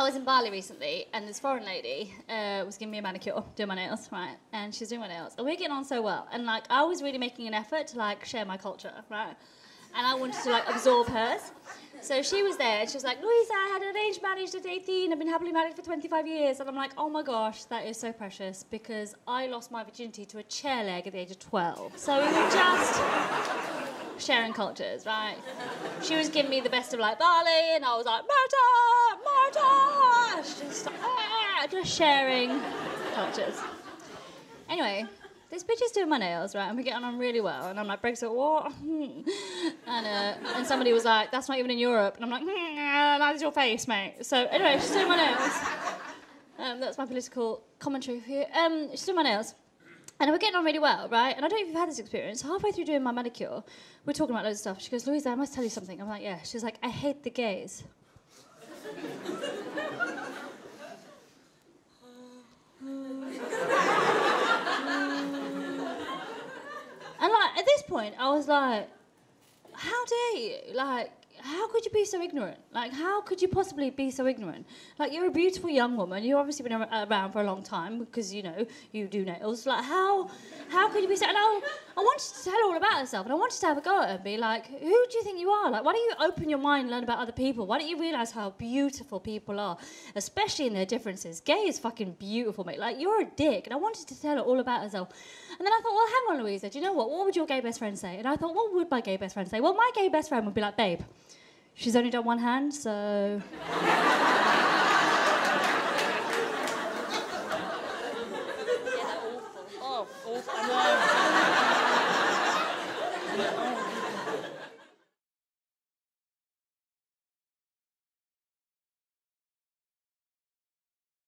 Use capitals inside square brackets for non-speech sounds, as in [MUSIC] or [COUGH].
I was in Bali recently, and this foreign lady uh, was giving me a manicure, doing my nails, right? And she's doing my nails, and we're getting on so well. And like, I was really making an effort to like share my culture, right? And I wanted to like absorb hers. So she was there, and she was like, Luisa, I had an arranged marriage at 18. I've been happily married for 25 years. And I'm like, oh my gosh, that is so precious because I lost my virginity to a chair leg at the age of 12. So we were just sharing cultures, right? She was giving me the best of like Bali, and I was like, Marta, Just, ah, just sharing cultures. Anyway, this bitch is doing my nails, right? And we're getting on really well. And I'm like, Brexit, it, what? [LAUGHS] and, uh, and somebody was like, that's not even in Europe. And I'm like, hmm, that's your face, mate. So anyway, she's doing my nails. Um, that's my political commentary for you. Um, she's doing my nails. And we're getting on really well, right? And I don't know if you've had this experience. Halfway through doing my manicure, we're talking about loads of stuff. She goes, Luisa, I must tell you something. I'm like, yeah. She's like, I hate the gays. And like at this point, I was like, how dare you? Like, how could you be so ignorant? Like, how could you possibly be so ignorant? Like, you're a beautiful young woman. You've obviously been ar- around for a long time because you know you do nails. Like, how how could you be so? And I, I wanted to tell her all about herself, and I wanted to have a go at her and be like, who do you think you are? Like, why don't you open your mind and learn about other people? Why don't you realize how beautiful people are, especially in their differences? Gay is fucking beautiful, mate. Like, you're a dick, and I wanted to tell her all about herself. And then I thought, well, hang on, Luisa. Do you know what? What would your gay best friend say? And I thought, what would my gay best friend say? Well, my gay best friend would be like, babe. She's only done one hand, so. yeah, awful. Oh, awful.